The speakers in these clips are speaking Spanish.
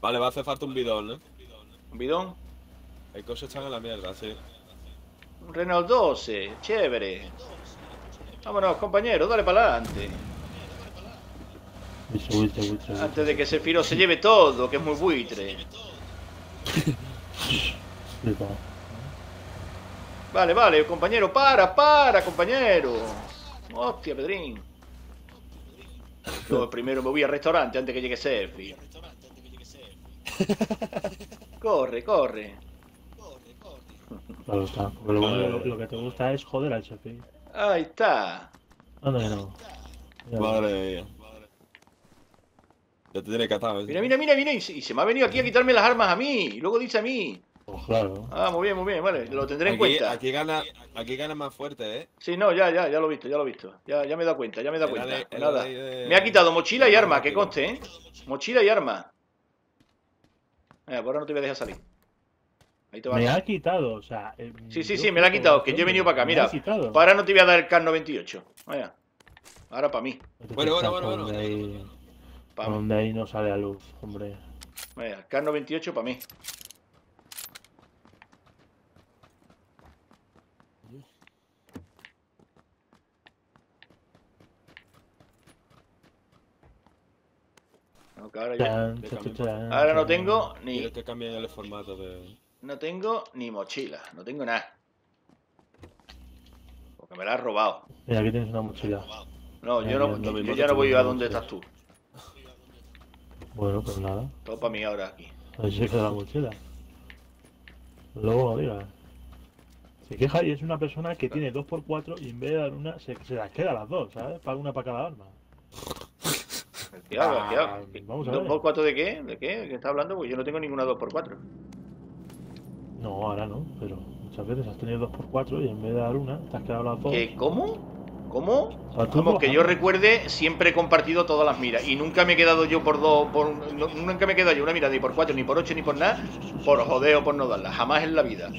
Vale, va a hacer falta un bidón, ¿no? ¿Un bidón? Hay cosas que están en la mierda, sí. Un Renault 12, chévere. Vámonos, compañero, dale para adelante. Antes de que Sefiro se lleve todo, que es muy buitre. Vale, vale, compañero, para, para, compañero. Hostia, Pedrín. Yo primero me voy al restaurante antes que llegue Sefi. Corre, corre. Claro está. Porque lo, bueno, lo, lo que te gusta es joder al chefe. Ahí está. Anda que no. Ya Madre mía. Ya te tiene catado, ¿eh? Mira, mira, mira, mira. Y se, y se me ha venido aquí a quitarme las armas a mí. Y luego dice a mí. Pues claro. Ah, muy bien, muy bien, vale. Lo tendré en cuenta. aquí gana, aquí gana más fuerte, ¿eh? Sí, no, ya, ya, ya lo he visto, ya lo he visto. Ya, ya me he dado cuenta, ya me he dado cuenta. de- nada. de ahí de- Me ha quitado mochila y arma, que conste, ¿eh? Mochila y arma. Venga, por ahora no te voy a dejar salir. Ahí te va. Me ha quitado, o sea. eh, Sí, sí, sí, me la ha quitado, que yo he venido para acá, mira. Para no te voy a dar el CAR 98. Vaya. Ahora para mí. Bueno, bueno, bueno, bueno. donde ahí- donde no sale a luz, hombre. Vaya, CAR 98 para mí. Ahora, ya- no tengo ni Quiero que cambien el formato de... no tengo ni mochila, no tengo nada. Porque me la has robado. Mira, aquí tienes una mochila. No, yo, no, ya, yo ya no voy a donde estás tú. Bueno, pues nada. Todo para mí ahora aquí. Ahí se queda la mochila. Luego no digas. Se queja y es una persona que tiene 2x4 y en vez de dar una, se, se las queda las dos, ¿sabes? Paga una para cada arma. ¿Qué hago? ¿Qué Ah, hago? vamos a ¿Dos ver. por cuatro de qué? ¿De qué? ¿De qué está hablando? Pues yo no tengo ninguna 2x4. No, ahora no, pero muchas veces has tenido 2x4 y en vez de dar una, te has quedado las dos. ¿Qué? ¿Cómo? ¿Cómo? Vamos, que yo recuerde, siempre he compartido todas las miras. Y nunca me he quedado yo por dos, por, no- nunca me he quedado yo una mira ni por cuatro, ni por ocho, ni por nada, por joder o por no darla. Jamás en la vida.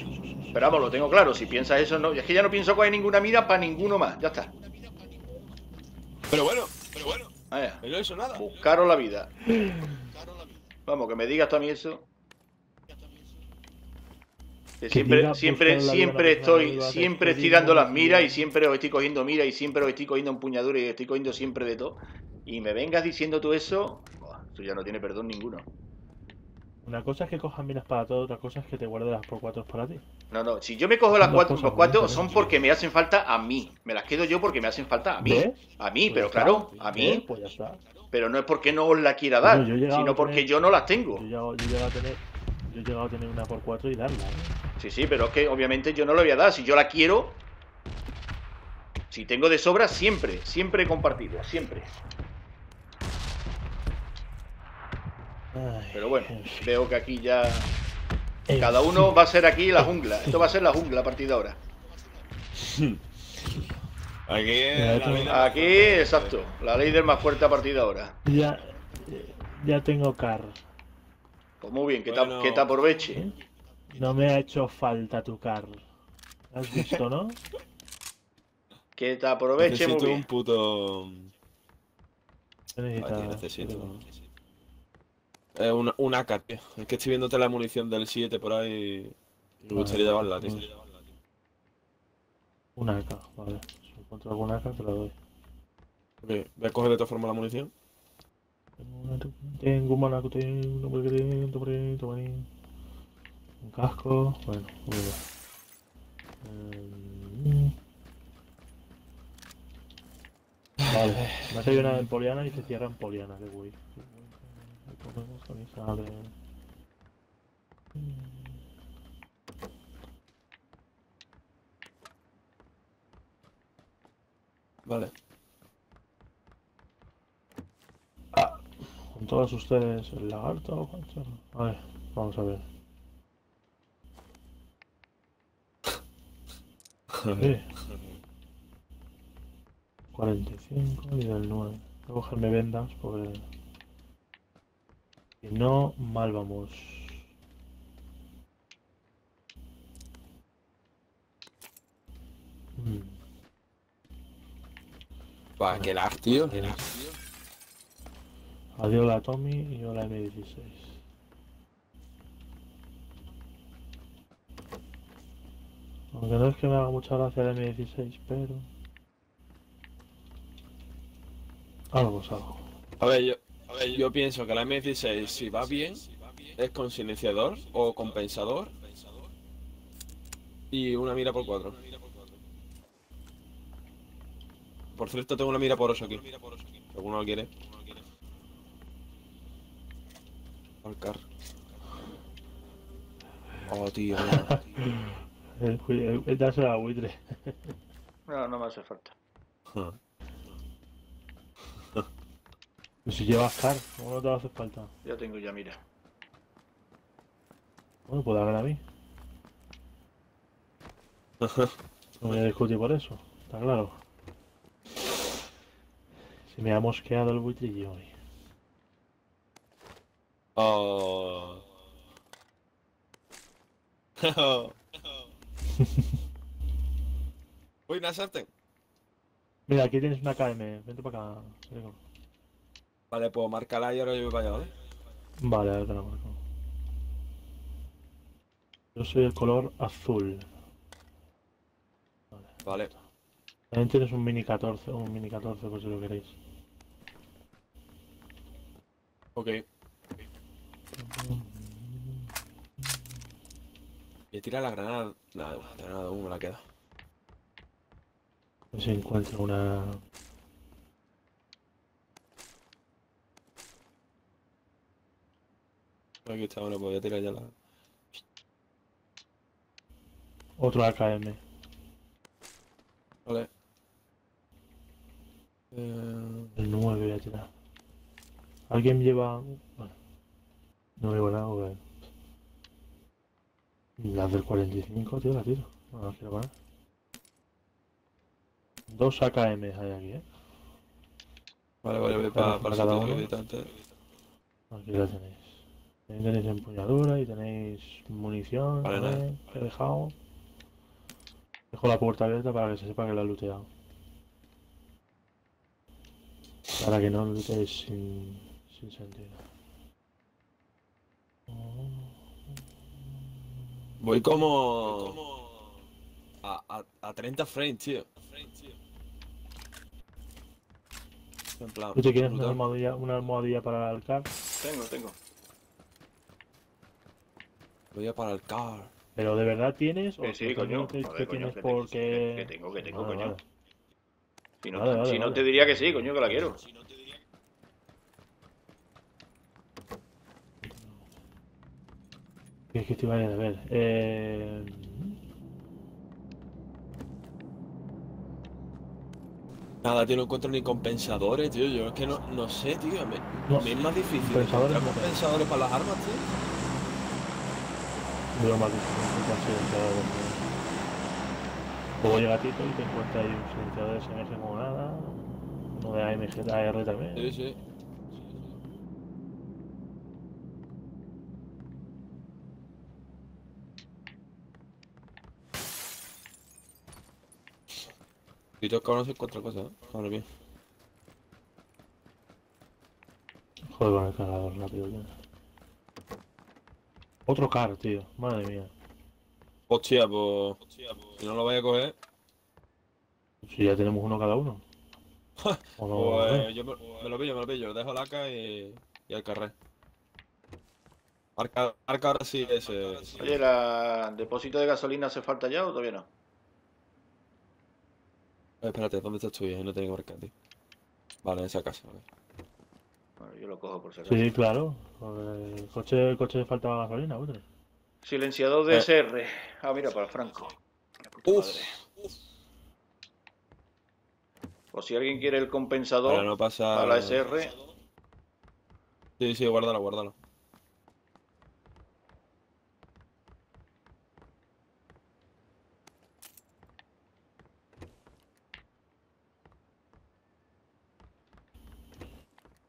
Pero vamos, lo tengo claro. Si piensas eso, no. Es que ya no pienso coger ninguna mira para ninguno más. Ya está. Pero bueno. Vaya. No he hecho nada. Buscaros la vida. Vamos, que me digas tú a mí eso. Que siempre, diga siempre, siempre estoy, siempre estoy dando las miras y siempre os estoy cogiendo miras y siempre os estoy cogiendo empuñaduras y estoy cogiendo siempre de todo. Y me vengas diciendo tú eso, tú ya no tiene perdón ninguno. Una cosa es que cojas miras para todo, otra cosa es que te guardes las por 4 para ti. No, no, si yo me cojo las Dos cuatro, cosas los muy cuatro diferentes. son porque me hacen falta a mí. Me las quedo yo porque me hacen falta a mí. ¿Ves? A mí, Pues pero está. claro, a ¿Ves? mí. Pues ya está. Pero no es porque no os la quiera dar, Bueno, sino a porque tener- yo no las tengo. Yo he llegado, yo he llegado a tener. Yo he llegado a tener una por 4 y darla, ¿eh? Sí, sí, pero es que obviamente yo no lo voy a dar. Si yo la quiero, si tengo de sobra, siempre, siempre he compartido, siempre. Pero bueno, veo que aquí ya cada uno va a ser aquí la jungla. Esto va a ser la jungla a partir de ahora. Aquí es la. Aquí, exacto, la ley del más fuerte a partir de ahora. Ya, ya tengo car. Pues muy bien, que, te, Bueno. que te aproveche. ¿eh? No me ha hecho falta tu car. ¿Has visto, no? Que te aproveche muy Necesito un bien. puto... ¿Qué necesitas? Aquí necesito. Eh, una, un AK, tío. Es que estoy viéndote la munición del 7 por ahí. Me gustaría llevarla, tío. Una AK, vale. Si encuentro alguna AK te la doy. Ok, Voy a coger de todas formas la munición. Tengo una, tengo una, tengo una, un casco, bueno, mira. Eh, Vale, me ha salido una en Poliana y se cierra en Poliana, qué guay. Ahí ponemos camisa de... Vale. Con todos ustedes, el lagarto o? A ver, vamos a ver. Sí. 45 y del 9. Voy a cogerme vendas porque... Si no, mal vamos. Mm. Va, qué lag, tío. Qué lag, tío. Adiós la Tommy y hola M16. Aunque no es que me haga mucha gracia el M16, pero... Algo es algo. A ver, yo, yo pienso que la M16, si va bien, es con silenciador o compensador y una mira por 4. Por cierto, tengo una mira por 8 aquí. Alguno lo quiere. Alcar. Oh, tío. El, el, el dársela a buitre. No, no me hace falta. mira. Pero si llevas car, ¿cómo no te va a hacer falta? Ya tengo ya, mira. Bueno, pues dámela a mí. No voy a discutir por eso, está claro. Se me ha mosqueado el buitrillo hoy. Oh. Uy, una sartén. Mira, aquí tienes una KM, vente para acá. Vale, pues márcala y ahora yo voy para allá, ¿vale? Vale, ahora la marco. Yo soy el color azul. Vale. También tienes un mini 14, un mini 14 por si lo queréis. Ok. Y tira la granada. Nada, la granada aún me la queda. A ver si encuentro una. Aquí está, bueno, pues voy a tirar ya la. Otro AKM. Vale. Eh, El 9 voy a tirar. ¿Alguien lleva.? Bueno. No llevo nada, pues. Las del 45, tío, la tiro. No las quiero poner. Dos AKM hay aquí, eh. Vale, vale, voy Para- para, para cada uno. Aquí la tenéis. También tenéis empuñadura y tenéis munición. Vale, nada. que he dejado. Dejo la puerta abierta para que se sepa que la he looteado. Para que no looteéis sin, sin sentido. Voy como. A, a, a 30 frames, tío. En plan. ¿Tú te quieres una brutal. almohadilla, una almohadilla para el car? Tengo, tengo. Voy a para el car. ¿Pero de verdad tienes? ¿O Que sí, que coño. Joder, que coño, tienes que porque...? que- tengo, que tengo, Vale, coño. vale. Si no, Vale, vale, si no vale. te diría que sí, coño, que la quiero. ¿Qué es que te iba a ver? Eh... Nada, tío, no encuentro ni compensadores, tío. Yo es que no, no sé, tío. Me, No, me es más difícil compensadores compensadores para las armas, tío. Veo sea, donde- Luego llega Tito y te encuentra ahí un silenciador de SMG como nada, uno de AMG, AR también. Sí, sí. Y todos cabrones se encuentra cosas, ¿eh? Madre mía. Joder con el cargador rápido, tío. Otro car, tío, madre mía. Hostia, pues. Si no lo voy a coger, Si ya tenemos uno cada uno. ¿O no? pues yo me, me lo pillo, me lo pillo. Dejo la AK y, y al carrer. Marca, marca ahora sí ese. Oye, ¿la depósito de gasolina hace falta ya o todavía no? Eh, espérate, ¿dónde estás tú? Ahí No tengo que marcar, tío. Vale, en esa casa, vale. Bueno, yo lo cojo por si acaso. Sí, claro. El coche, el coche faltaba gasolina, otro. Silenciador de Eh. SR. Ah, mira, para Franco. Uf. O si alguien quiere el compensador no pasa. a la SR, Sí, sí, guárdalo, guárdalo.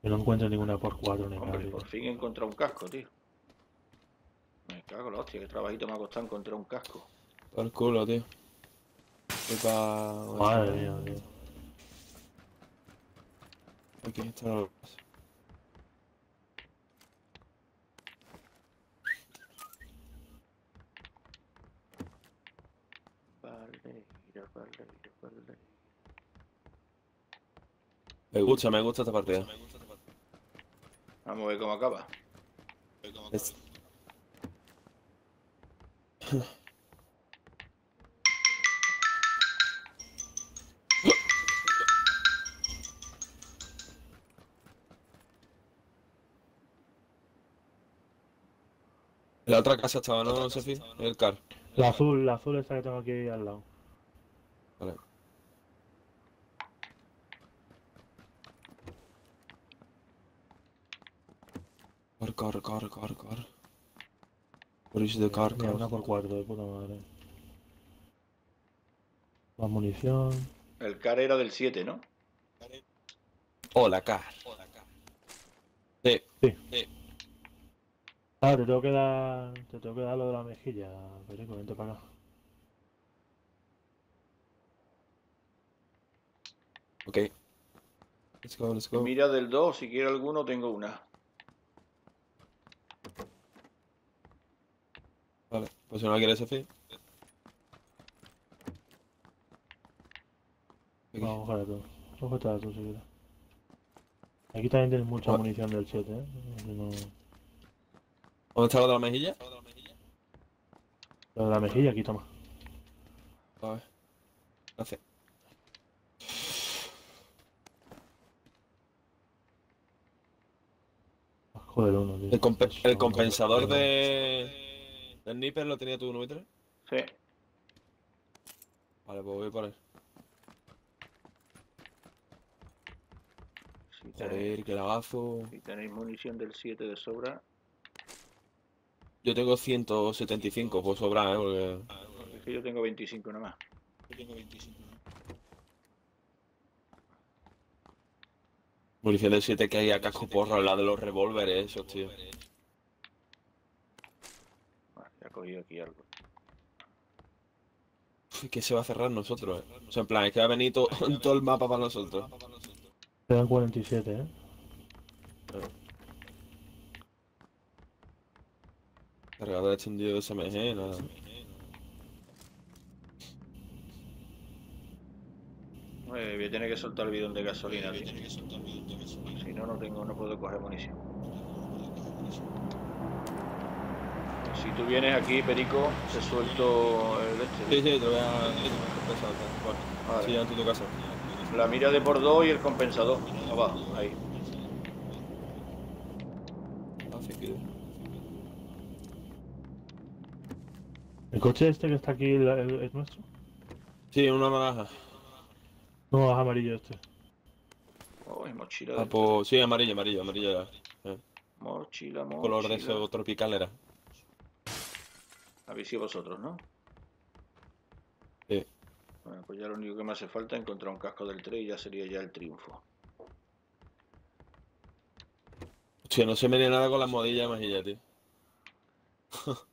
Que no encuentro ninguna por cuatro ni nada. hombre, tío. por fin he encontrado un casco, tío. Me cago en la hostia, qué trabajito me ha costado encontrar un casco. Por el culo, tío. Voy pa... Madre mía, tío. Aquí está lo Me gusta, me gusta esta partida. Vamos a ver cómo acaba. Es- En la otra casa estaba, ¿no, Sofi? El car. La azul, la azul esta que tengo aquí al lado. Vale. Car, car, car, car, car. Where is the car, car? una por cuatro, de puta madre. Más munición. El car era del 7, ¿no? Hola, car. Sí, Ah, te tengo que dar. Te tengo que dar lo de la mejilla, Perico, vente para acá. ok. Let's go, let's go. Mira del 2, si quiere alguno, tengo una. Vale, pues si no la quieres, Sofi. Vamos a coger tú. Cógete tú si quieres. Aquí también tienes mucha munición del 7, ¿eh? No- ¿Dónde está la de la mejilla? Lo de la mejilla, aquí toma. A ver. Gracias. Joder, uno, tío. El, Eso, el compensador de... del Nipper lo tenía tú, ¿no, Mitre? Sí. Vale, pues voy por él. Si tenéis, Joder, qué lagazo. si tenéis munición del 7 de sobra, Yo tengo 175, pues sobra, ¿eh? Porque... es que yo tengo 25 nada más. Munición del 7 que hay a casco porro, la de los revólveres, esos, tío. Cogido aquí algo. Que se va a cerrar nosotros, eh. O sea, en plan, es que va a venir to- todo el mapa para nosotros. Quedan 47, ¿eh? Cargador extendido de SMG, nada. Eh, voy a tener que soltar el bidón de gasolina, tío. Si no, no tengo, no puedo coger munición. Si tú vienes aquí, Perico, te suelto el este. Sí, sí, te voy a... compensar. Vale. Sí, ya en tu casa. La mira de por dos y el compensador. Abajo, ahí. Así que... ¿El coche este que está aquí es nuestro? Sí, una naranja. No, es amarillo este. Uy, mochila Ah, de... pues, sí, amarillo, amarillo, amarillo era. Mochila, mochila. Color de eso tropical era. Habéis sido vosotros, ¿no? Sí. Bueno, pues ya lo único que me hace falta es encontrar un casco del 3 y ya sería ya el triunfo. Hostia, no se me ni nada con las modillas tío.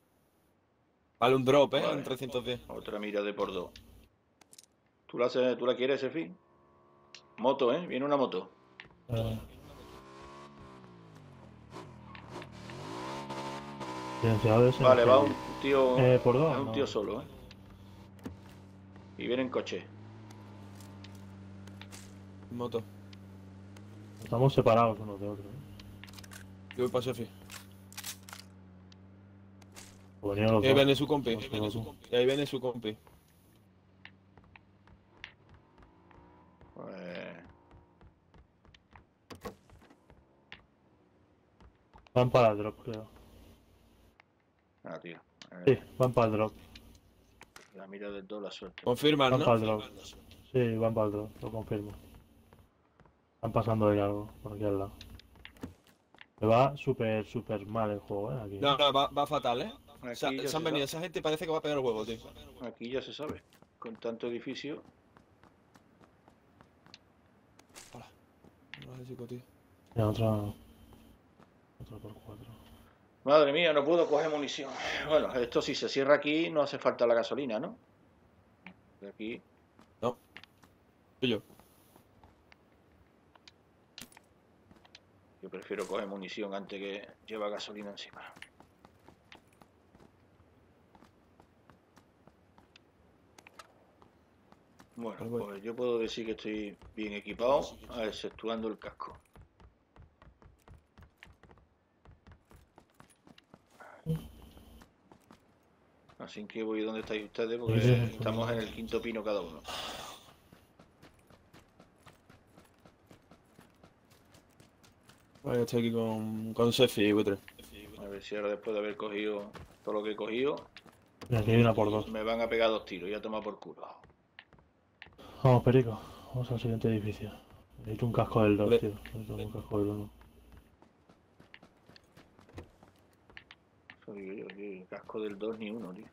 vale, un drop, ¿eh? Vale. Un 310. Otra mira de por dos. ¿Tú la, haces- ¿Tú la quieres, Efi? Moto, ¿eh? Viene una moto. Eh. Silenciador ese, Vale, va un tío... Eh, por dos. es un no. tío solo, ¿eh? Y viene en coche. Moto. Estamos separados unos de otros. ¿eh? Yo voy para Sofi. Ahí viene su compi. Los tengo tú. Y ahí viene su compi. Pues... Van para el drop, creo. Ah, tío. Sí, van para el drop. La mira del 2 la suerte. Confirman, Van ¿no? para el drop. Sí, van para el drop, lo confirmo. Están pasando de algo por aquí al lado. Me va súper, súper mal el juego, ¿eh? Aquí. No, no, va, va fatal, ¿eh? Aquí se se han venido sabe. esa gente y parece que va a pegar el huevo, tío. Aquí ya se sabe. Con tanto edificio. Vale, chico, tío. Mira, otra. Otra por cuatro. Madre mía, no puedo coger munición. Bueno, esto si se cierra aquí no hace falta la gasolina, ¿no? De aquí. Soy yo. Yo prefiero coger munición antes que llevar gasolina encima. Bueno, voy. pues yo puedo decir que estoy bien equipado, exceptuando el casco. Así que voy donde estáis ustedes porque Sí, sí, estamos sí. en el quinto pino cada uno. Vale, estoy aquí con, con Sefi y V3. A ver si ahora después de haber cogido todo lo que he cogido, aquí hay una por dos. me van a pegar dos tiros y a tomar por culo. Vamos, Perico. Vamos al siguiente edificio. Necesito un casco del 2, Vale. tío. Necesito un casco del 1. Eso digo yo, tío, el casco del 2 ni uno, tío.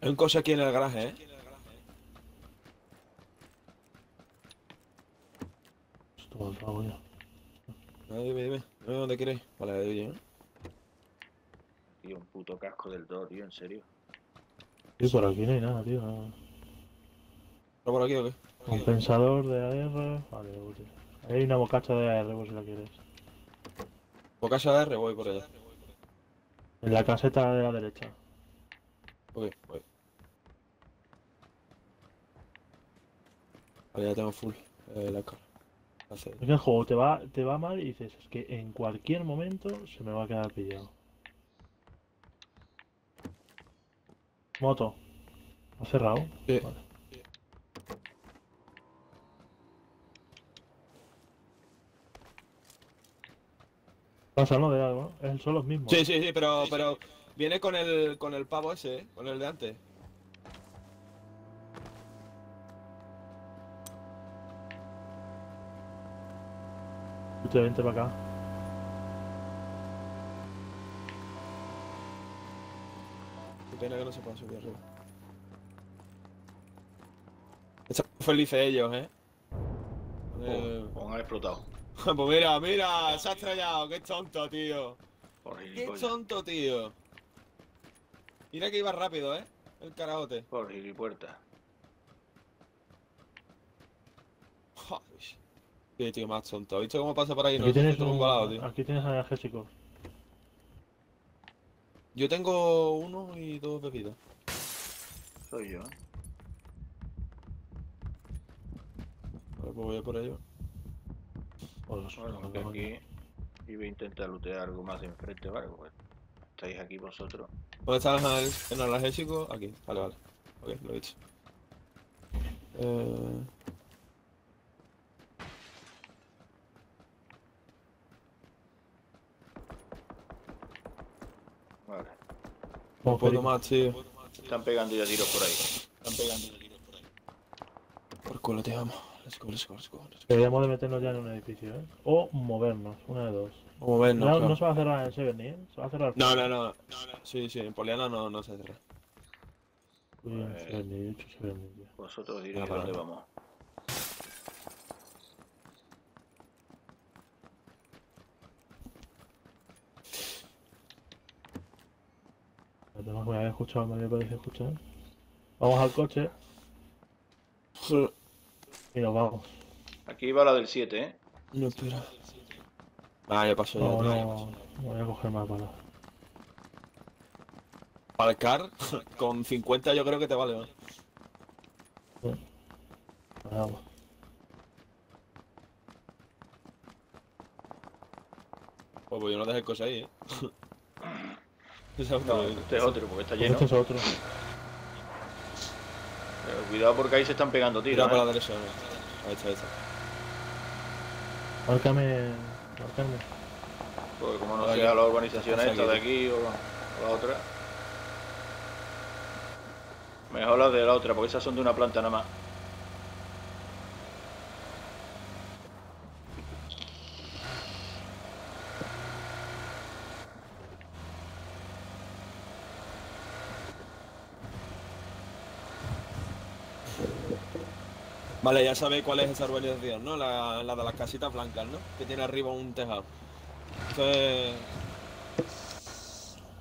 Hay un coche aquí en el garaje, ¿eh? Esto va a coño. Ah, dime, dime. Dime dónde queréis. Vale, oye, ¿eh? Tío, un puto casco del 2, tío, en serio. Sí, por aquí no hay nada, tío. ¿No por aquí o qué? Compensador de AR. Vale, hay una bocacha de AR, por si la quieres. Casa de R voy por allá. En la caseta de la derecha. Ok, voy. Vale, ya tengo full eh, la cara. Es que el juego te va, te va mal y dices, es que en cualquier momento se me va a quedar pillado. Moto. ¿Ha cerrado? Sí. Vale. Pasa, ¿no? De algo, ¿no? Es- Son los mismos. Sí, sí, sí, pero, pero viene con el, con el pavo ese, ¿eh? Con el de antes. Usted vente para acá. Qué pena que no se pueda subir arriba. Están felices ellos, ¿eh? O, o han explotado. Pues mira, mira, se ha estrellado, qué tonto, tío. Por Qué tonto, tío. Mira que iba rápido, ¿eh? El caraote. Por gilipuerta. Joder. Qué tío más tonto. ¿Has visto cómo pasa por ahí? No Aquí tienes, un volado, tío. aquí tienes analgésicos. Yo tengo uno y dos bebidas. Soy yo, ¿eh? Vale, pues voy a por ello. Pues, Bueno, no, que no, aquí iba a intentar lootear algo más de enfrente o algo. pues. Estáis aquí vosotros. ¿Dónde está el, el analgésico? Aquí. Vale, vale. Ok, lo he hecho. Eh... Vale. No puedo más, tío. Están pegando ya tiros por ahí. Están pegando tiros por ahí. Por culo, te amo. Let's go, let's go, let's go. let's go. Deberíamos de meternos ya en un edificio, ¿eh? O movernos, una de dos. A ver, No, no, no se va a cerrar en Severny, ¿eh? Se va a cerrar. No, no, no. Sí, sí, en Poliana no, no se cierra. En. Vosotros diréis vale. dónde vamos. Además me había escuchado, me había parecido escuchar. Vamos al coche y nos vamos. Aquí va la del 7, ¿eh? No, espera. Ah, ya pasó ya. No, tío. no, no voy a coger más balas. Para el car, con 50 yo creo que te vale, ¿no? Vamos. Pues, pues yo no dejé el coche ahí, ¿eh? No, este es otro, porque está Pues lleno. este es otro. Pero cuidado porque ahí se están pegando Tira tiros. para la ¿eh? derecha, ¿no? Ahí está, ahí está. Márcame. Márcame. Porque como no sea la urbanización esta de aquí o, o la otra. Mejor la de la otra, porque esas son de una planta nada más. Vale, ya sabéis cuál es esa urbanización, ¿no? La, la de las casitas blancas, ¿no? Que tiene arriba un tejado. Esto es...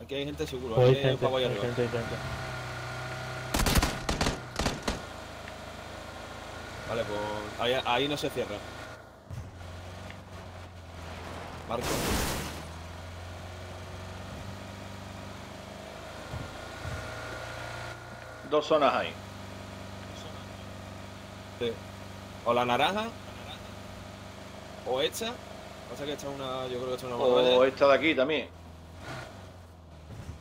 Aquí hay gente seguro, Pues aquí hay hay un gente, pavo ahí hay arriba. gente, hay gente. Vale, pues ahí, ahí no se cierra. Marco. Dos zonas ahí. Sí. O la naranja. O esta. Pasa que esta es una. Yo creo que esta es una O buena esta de aquí también.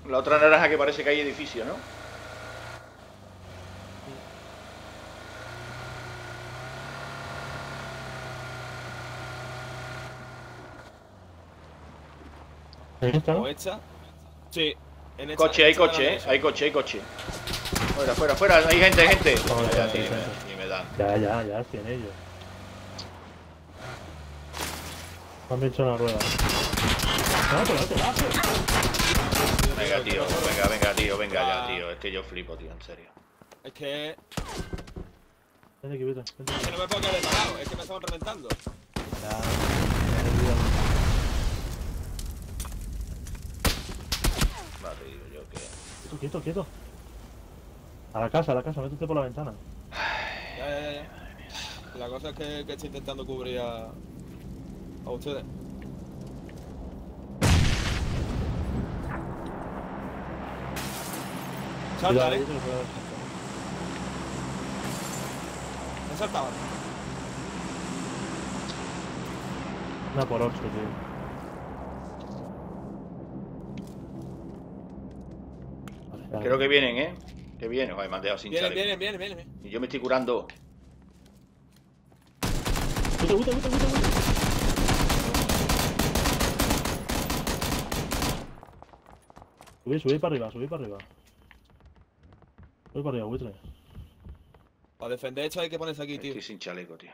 La otra naranja que parece que hay edificio, ¿no? ¿En esta, O esta. Sí. En esta- Coche, hay esta coche, ¿eh? Hay coche, hay coche. Fuera, fuera, fuera. Hay gente, hay gente. Joder, Ya, sí, ni, sí, me, sí. Dan. Ya, ya, ya, tiene ellos. Me han hecho la rueda. No, pero no te bajes. Venga, tío. Venga, venga, tío. Venga ya, tío. Es que yo flipo, tío. En serio. Es que. Vente aquí, vete. vente. Es que no me puedo quedar parado. Es que me estaban reventando. Ya, ya. Vale, digo yo que. Quieto, quieto, quieto. A la casa, a la casa, métete por la ventana. Ya. La cosa es que, que estoy intentando cubrir a. a ustedes. Salta, ¿eh? Me saltaba. Una por ocho, tío. Vale, ya. Creo que vienen, ¿eh? Que vienen. Ay, me han dejado sin Vienen, chaleco. vienen, vienen, vienen. Y yo me estoy curando. ¡Guta, guta, guta, guta, guta! Subí, subí para arriba, subí para arriba. Subí para arriba, buitre. Para defender esto hay que ponerse aquí, tío. Estoy sin chaleco, tío.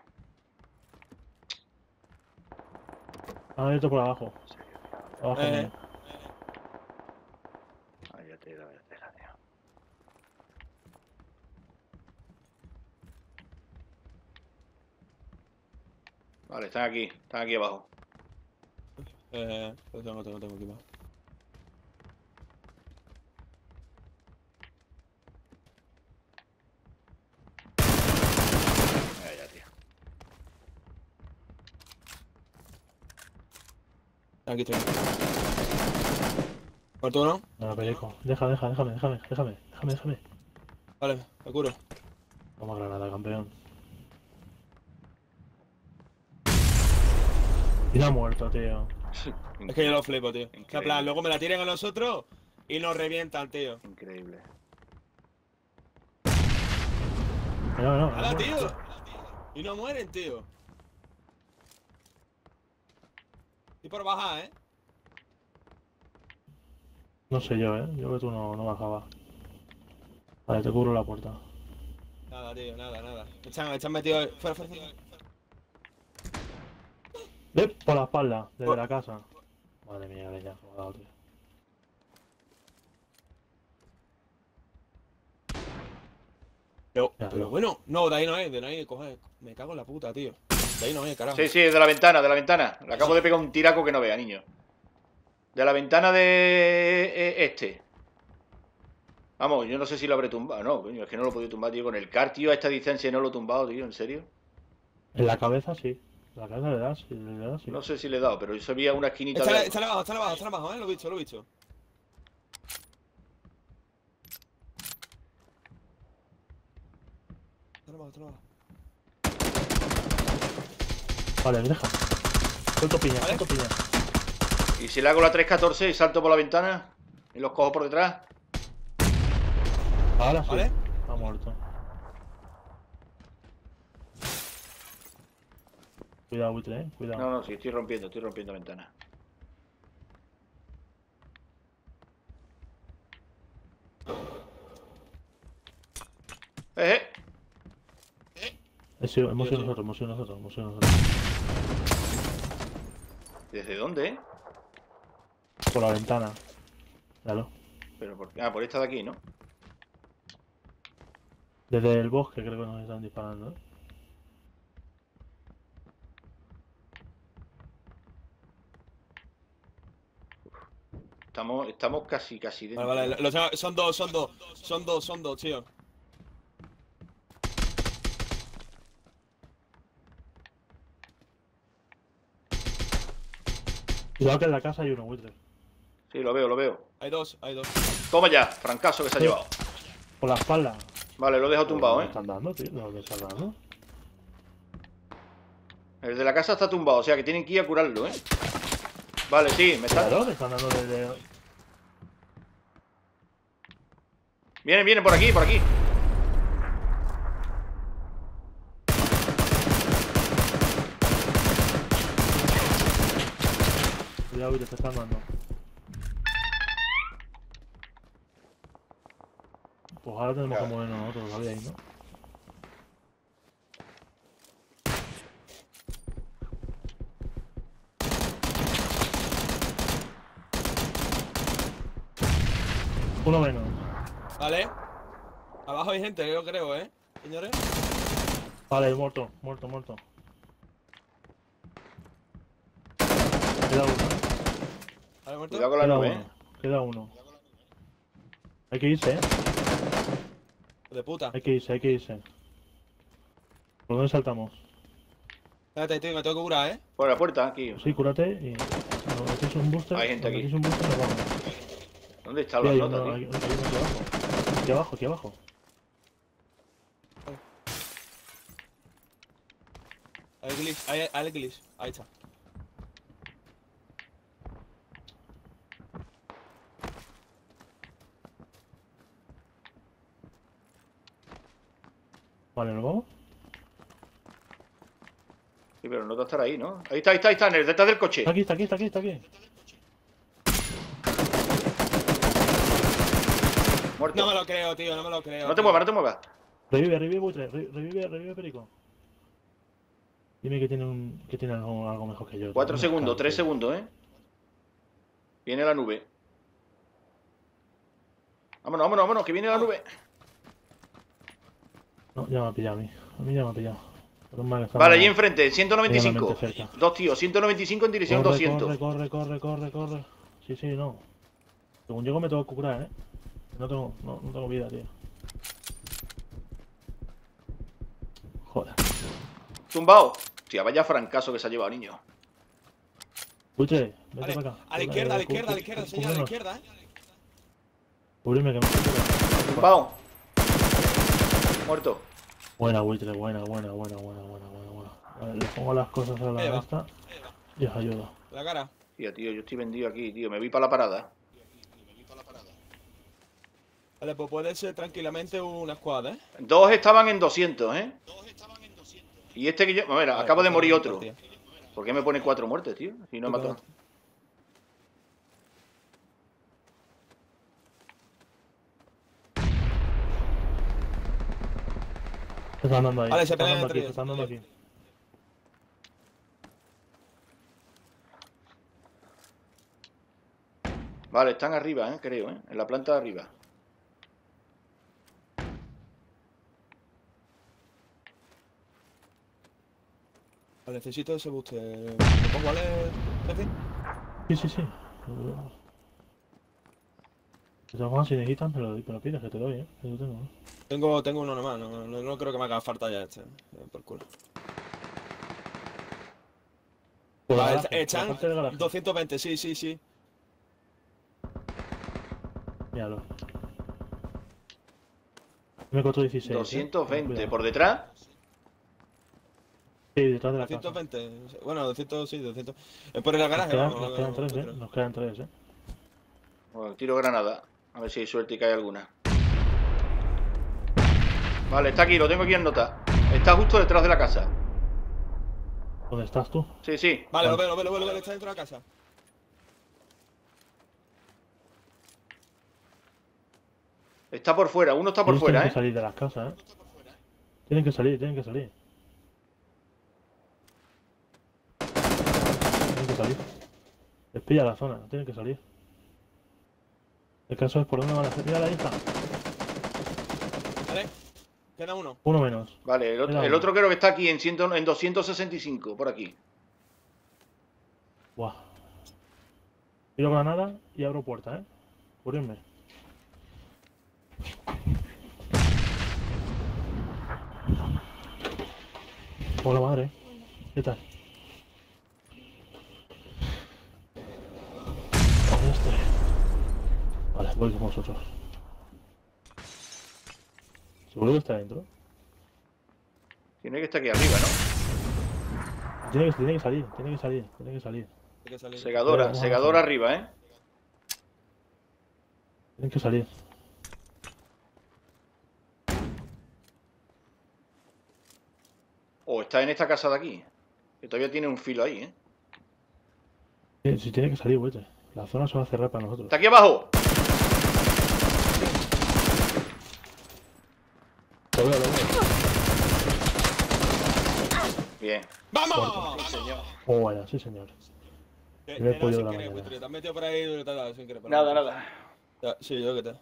Han abierto por abajo. Abajo. Eh. mío. Vaya tela, vaya tela, tío. Vale, están aquí. Están aquí abajo. Eh, lo tengo, tengo, tengo aquí tío. Aquí estoy. ¿Muerto uno? Nada, perico. Deja, deja, déjame, déjame, déjame, déjame, déjame. Vale, me curo. Toma granada, campeón. Y no ha muerto, tío. Es que yo lo flipo, tío. Sea, en Increíble. plan, luego me la tiran a nosotros y nos revientan, tío. Increíble. No, no. ¡Hala, no, tío! Y no mueren, tío. Y por bajar, ¿eh? No sé yo, eh. Yo que tú no, no bajabas. Vale, te cubro la puerta. Nada, tío, nada, nada. Están, están metidos... Fuera, fuera, fuera. ¡Eh! Por la espalda, desde la casa. Madre mía, leña, dado, tío. Pero, Ya, pero no. bueno, no, de ahí no es, de ahí, coge. Me cago en la puta, tío. De ahí no es, carajo. Sí, sí, de la ventana, de la ventana. Le acabo de pegar un tiraco que no vea, niño. De la ventana de eh, este. Vamos, yo no sé si lo habré tumbado. No, coño, es que no lo he podido tumbar, tío. Con el car, tío, a esta distancia no lo he tumbado, tío, ¿en serio? En la cabeza sí. La cabeza le das, sí, le das, sí. No sé si le he dado, pero yo sabía una esquinita Está, de... está abajo, está abajo, está abajo, ¿eh? Lo he visto, lo he visto. Está abajo, está abajo. Vale, deja. Suelto piña, Vale. suelto piña. Y si le hago la 314 y salto por la ventana y los cojo por detrás. Ahora sí. ¿Vale? Ha muerto. Cuidado, buitre, eh. Cuidado. No, no, sí, estoy rompiendo, estoy rompiendo ventanas. Eh, eh. Hemos sido nosotros, hemos sido nosotros, hemos sido nosotros. ¿Desde dónde, eh? Por la ventana. Claro. Pero por... Ah, por esta de aquí, ¿no? Desde el bosque creo que nos están disparando, ¿eh? Estamos, estamos casi, casi dentro. Vale, vale, lo tengo- son dos, son dos, son dos, son dos, tío. Cuidado que en la casa hay uno, buitre. Sí, lo veo, lo veo. Hay dos, hay dos. Toma ya, francazo que se ha Sí. llevado. Por la espalda. Vale, lo he dejado tumbado, ¿Dónde ¿eh? están dando, tío? ¿De dónde están dando? El de la casa está tumbado, o sea que tienen que ir a curarlo, ¿eh? Vale, sí, me está... Claro, me están dando desde. Vienen, vienen por aquí, por aquí. Cuidado, que te están dando. Pues ahora tenemos que Claro. movernos nosotros, ¿sabéis, no? Uno menos. Vale. Abajo hay gente, yo creo, ¿eh? Señores. Vale, muerto, muerto, muerto. Queda uno. Vale, muerto. Cuidado con la Queda nube, uno. ¿eh? Queda uno. Hay que irse, eh. De puta. Hay que irse, hay que irse. ¿Por dónde saltamos? Espérate, tío, me tengo que curar, ¿eh? Por la puerta, aquí. Sí, cúrate y. Un booster. Hay gente aquí. un booster nos vamos. ¿Dónde están las notas, uno, tío? hay, hay uno aquí abajo. Aquí abajo, aquí abajo. Hay glitch, hay, hay glitch. Ahí está. Vale, ¿nos vamos? Sí, pero no te estar ahí, ¿no? Ahí está, ahí está, ahí está, en el detrás del coche. Está aquí, está aquí, está aquí, está aquí. Muerto. No me lo creo, tío, no me lo creo. No te muevas, no te muevas. Revive, revive, buitre. re- Revive, revive, perico. Dime que tiene un. que tiene algo, algo mejor que yo. Cuatro segundos, tres segundos, ¿eh? Viene la nube. Vámonos, vámonos, vámonos, que viene la nube. No, ya me ha pillado a mí. A mí ya me ha pillado. Mal Vale, allí enfrente, 195. medianamente cerca. Dos tíos, 195 en dirección corre, 200. Corre, corre, corre, corre, corre. Sí, sí, no. Según llego me tengo que curar, eh. No tengo, no, no tengo vida, tío. Joder. Tumbado. Hostia, vaya francazo que se ha llevado, niño. Buitre, vete Vale, para acá. a la izquierda, a la izquierda, a la izquierda, señor, a la izquierda, ¿eh? Cúbreme que me Tumbado. Muerto. Buena, buitre, buena, buena, buena, buena, buena, buena, buena. Vale, le pongo las cosas a la esta y os ayudo. La cara. Tío, tío, yo estoy vendido aquí, tío. Me voy para la parada. Vale, pues puede ser tranquilamente una escuadra, ¿eh? Dos estaban en 200, ¿eh? Y este que yo... Mira, Vale, acabo de morir otro. partida. ¿Por qué me pone cuatro muertes, tío? Si no he matado. Se están dando ahí. Vale, se están dando aquí, se están dando aquí. Vale, están arriba, ¿eh? Creo, ¿eh? En la planta de arriba. Vale, necesito ese booster. ¿Lo pongo, vale, jefe? Sí, sí, sí. Todas formas, si necesitas, me lo, me lo pides, que te doy, eh. Que tengo, ¿eh? Tengo, tengo uno nomás, no, no, no creo que me haga falta ya este. eh, Por culo. Por la Vale, garaje, por la echan parte del garaje. 220, sí, sí, sí. Míralo. Me costó 16. ¿eh? 220. Cuidado. ¿Por detrás? Sí, detrás de la casa. 220. Bueno, 200, sí, 200. Es por el Nos garaje, quedan, nos no, quedan tres, eh. no. Nos quedan tres, eh. Bueno, tiro granada. A ver si hay suerte y cae alguna. Vale, está aquí, lo tengo aquí en nota. Está justo detrás de la casa. ¿Dónde estás tú? Sí, sí. Vale, lo veo, lo veo, lo veo, lo veo, está dentro de la casa. Está por fuera, uno está por Ellos fuera, tienen que ¿eh? salir de las casas, eh. Tienen que salir, tienen que salir. Tienen que salir. Les pilla la zona, tienen que salir. El caso es por dónde van a salir. Mira ahí está. Vale, queda uno. Uno menos. Vale, el otro, el creo que está aquí en, 100 en 265, por aquí. Buah. Tiro granada y abro puerta, eh. Cubrirme. Hola madre. ¿Qué tal? Voy con vosotros. ¿Seguro que está dentro? Tiene que estar aquí arriba, ¿no? Tiene que, tiene que salir, tiene que salir, tiene que salir. Hay que salir. Segadora, segadora arriba, ¿eh? Tienen que salir. O está en esta casa de aquí. Que todavía tiene un filo ahí, ¿eh? Sí, sí, tiene que salir, güey. La zona se va a cerrar para nosotros. ¡Está aquí abajo! Lo veo, lo veo. Bien. ¡Vamos! Sí, señor. Oh, vaya, sí, señor. Eh, Primer eh, no, sin querer, Te has metido por ahí y te has dado sin querer. por Nada, ahí. nada. Sí, yo que te.